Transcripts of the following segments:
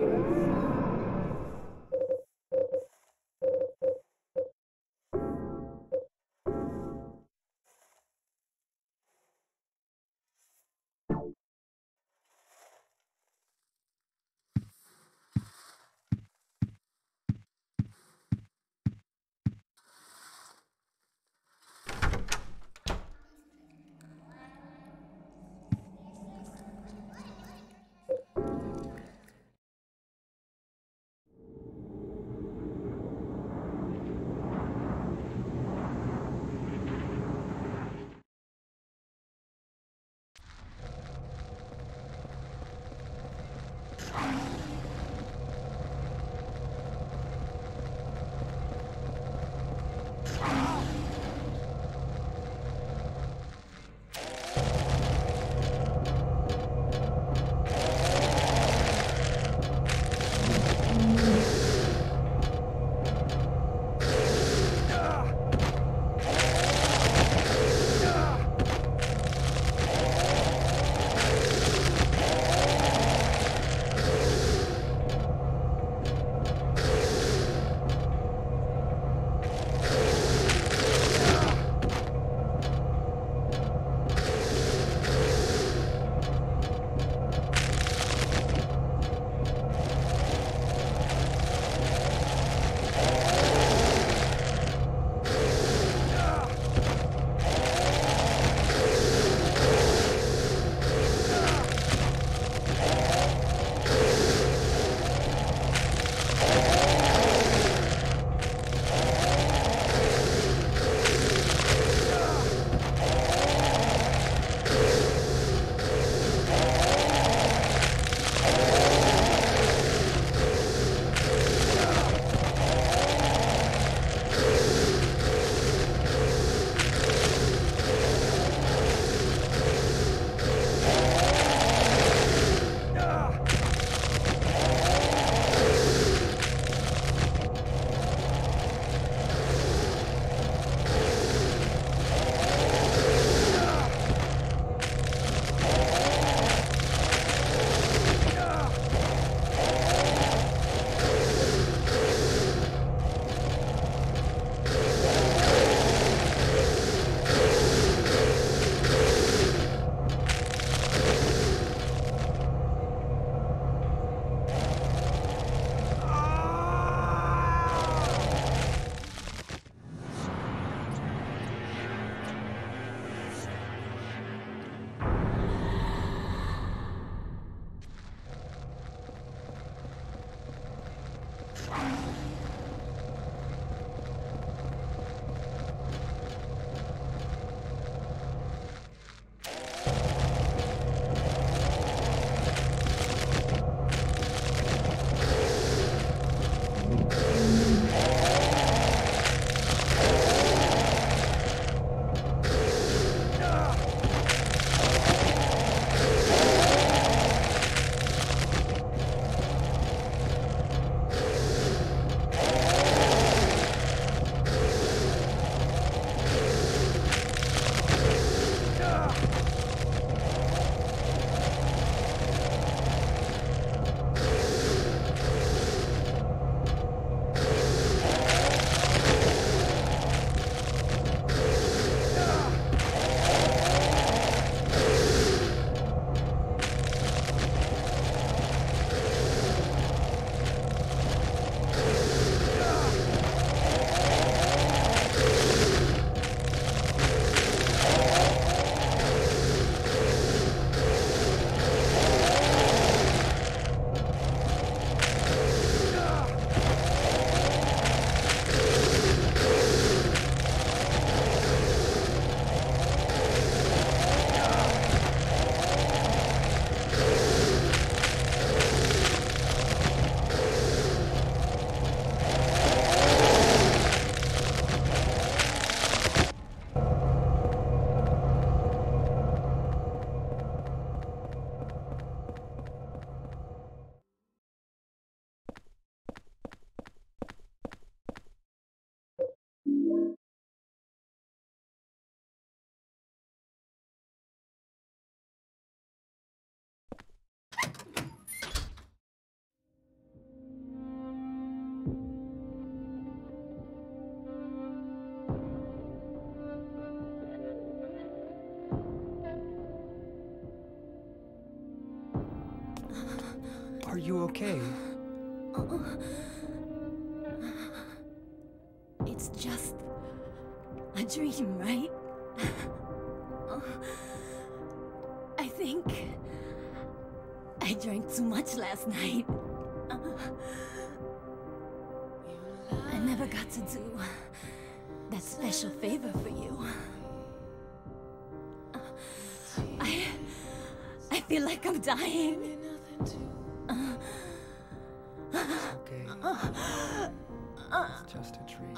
you Are you okay? It's just a dream, right? I think I drank too much last night. I never got to do that special favor for you. I I feel like I'm dying. Okay. It's just a dream.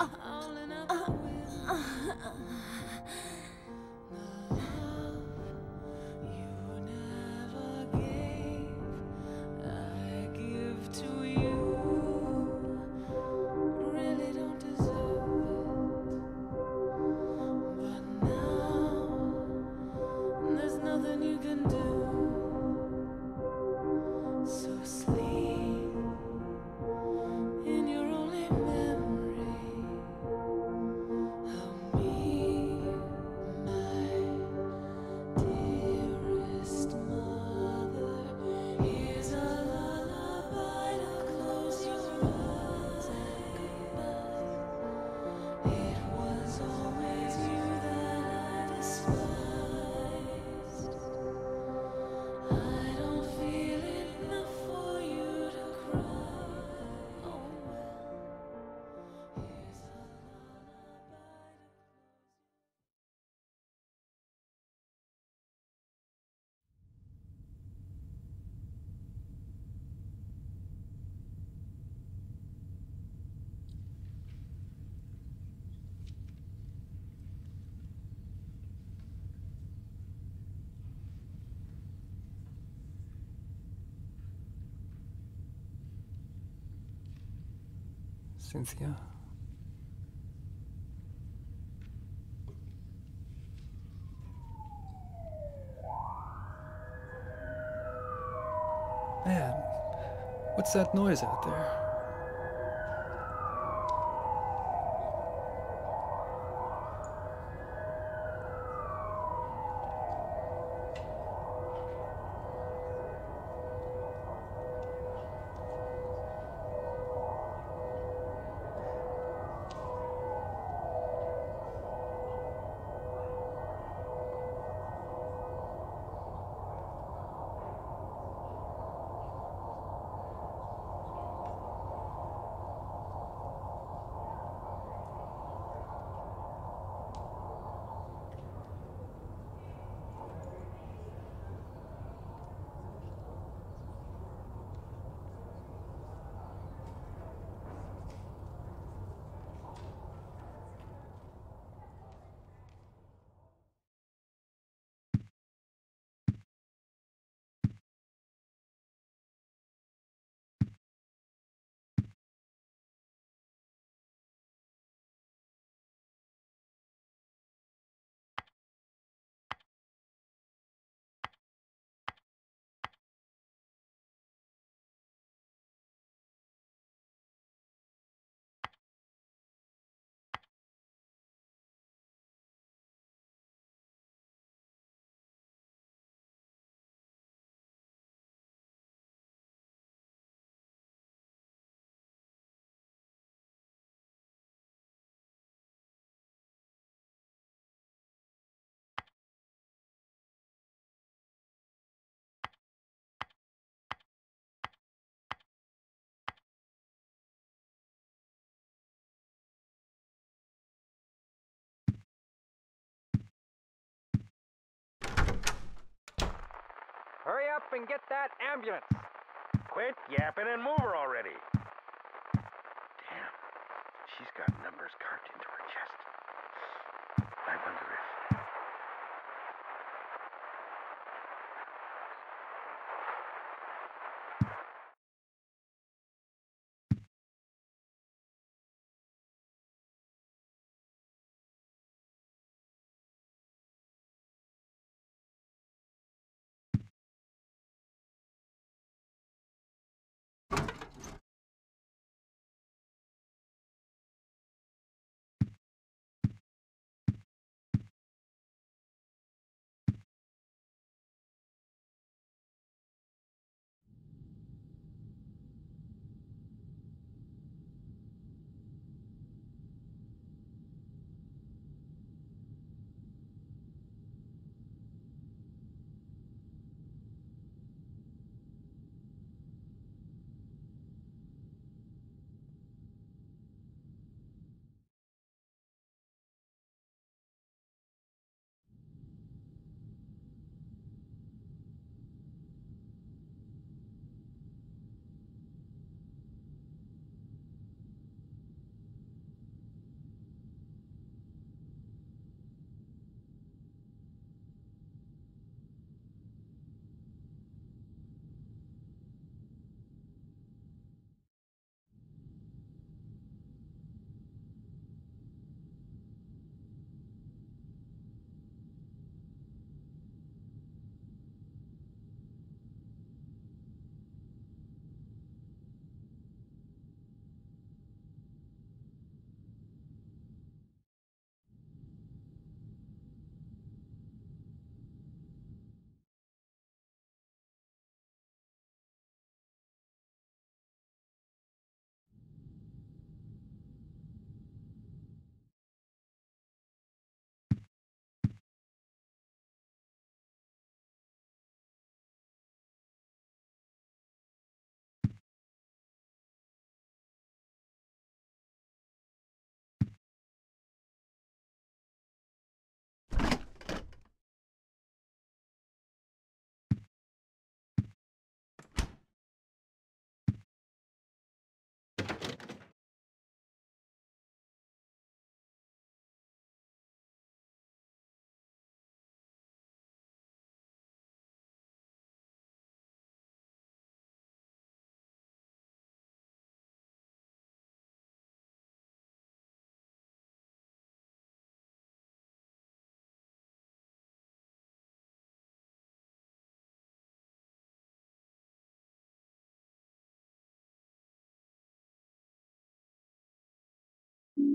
Cynthia. Man, what's that noise out there? Hurry up and get that ambulance. Quit yapping and move her already. Damn, she's got numbers carved into her chest.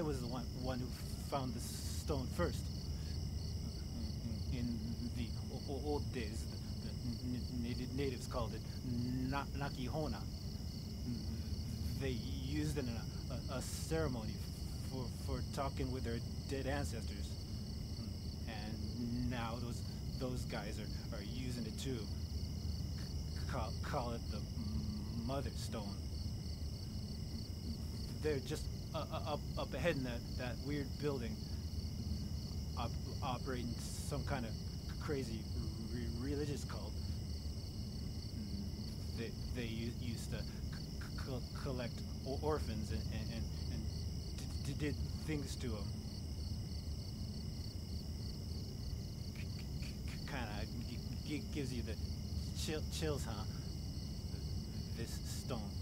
I, was the one one who found the stone first. In the old days, the, the native natives called it na- Nakihona. They used it in a, a, a ceremony for, for talking with their dead ancestors. And now those those guys are, are using it too. Call, call it the Mother Stone. They're just uh, uh, up up ahead in that, that weird building, op- operating some kind of crazy re- religious cult. They they used to c- c- collect orphans and and, and, and d- did things to them. Kind of gives you the chill- chills, huh? This stone.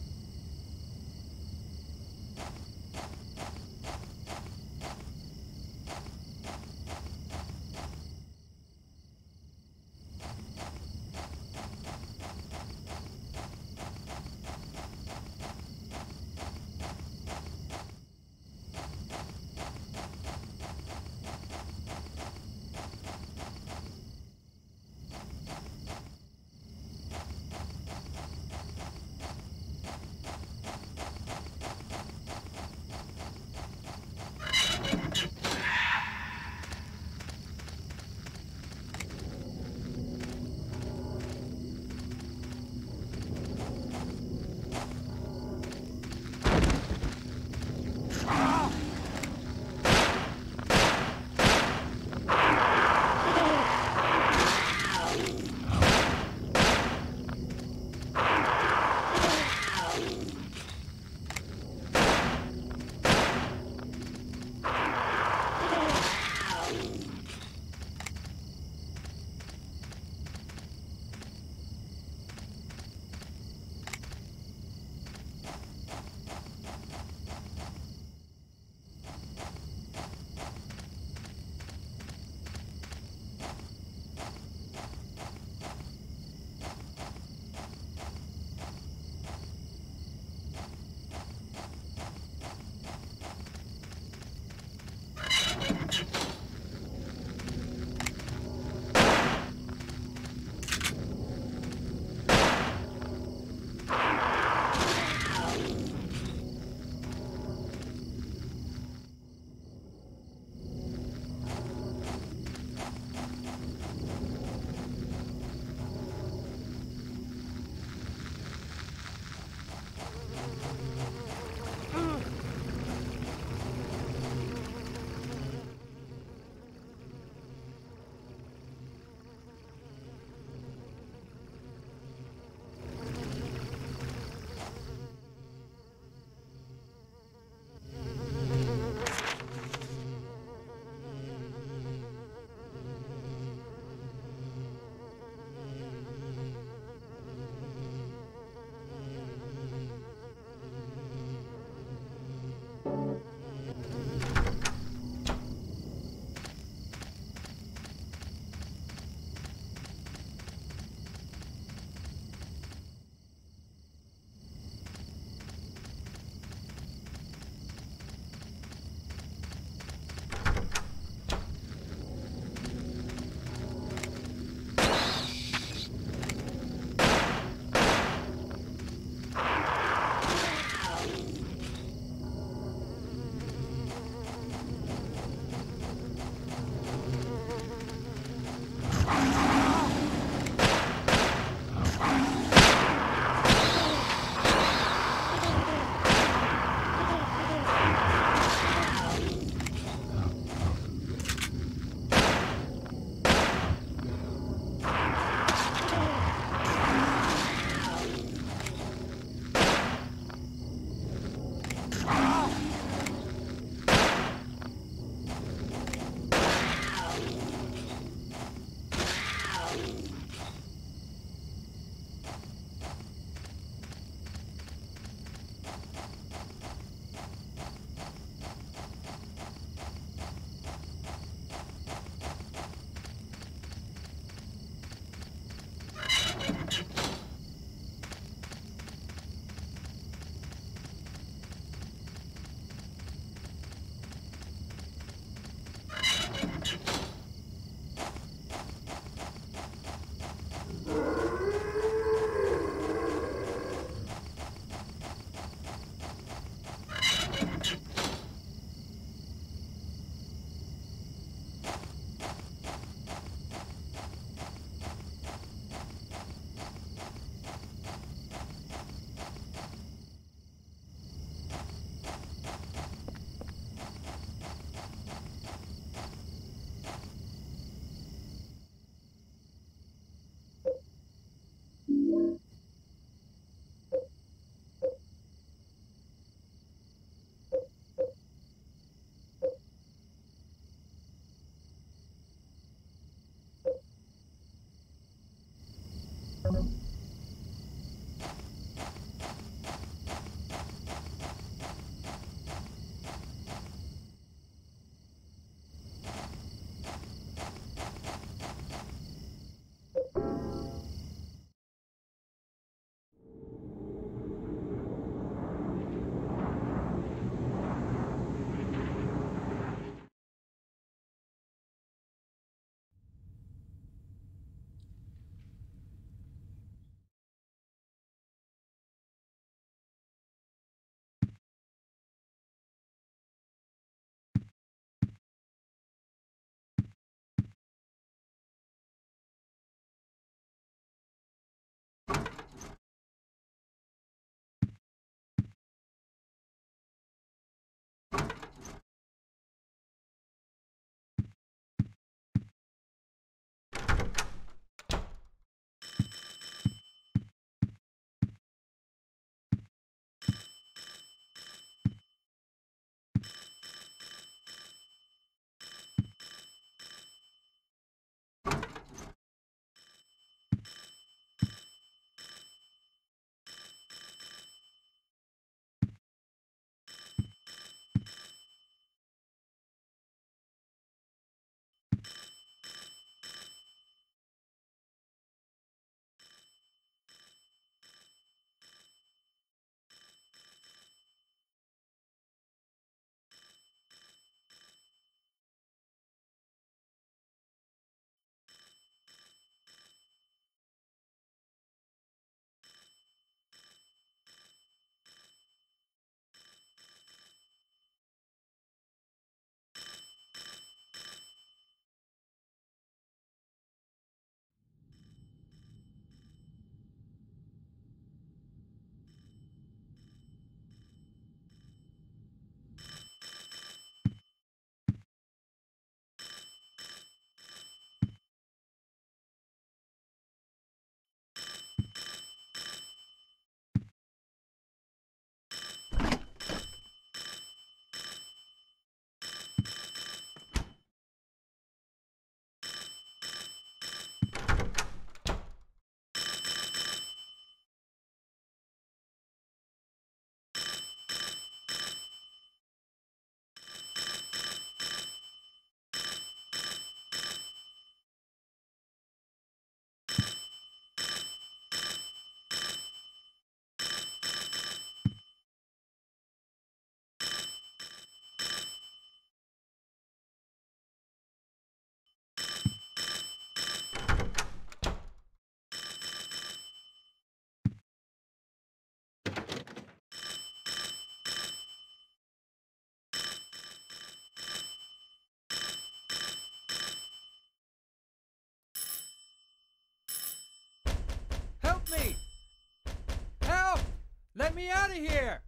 Me out of here!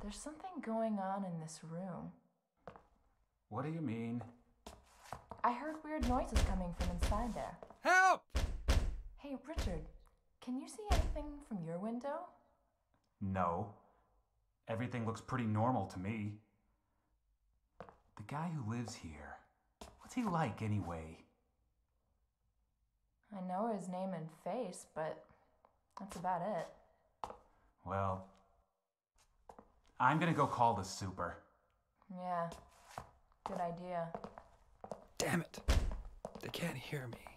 There's something going on in this room. What do you mean? I heard weird noises coming from inside there. Help! Hey, Richard, can you see anything from your window? No. Everything looks pretty normal to me. The guy who lives here, what's he like anyway? I know his name and face, but that's about it. Well, I'm gonna go call the super. Yeah, good idea. Damn it. They can't hear me.